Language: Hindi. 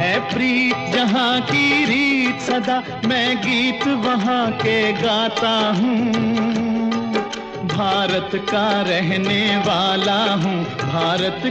है प्रीत, जहाँ की रीत सदा। मैं गीत वहाँ के गाता हूँ। भारत का रहने वाला हूँ, भारत